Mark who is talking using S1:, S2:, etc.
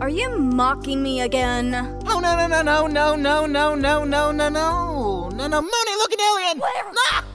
S1: Are you mocking me again?
S2: Oh no no no no no no no no no no no no no Mooney looking alien! Ah!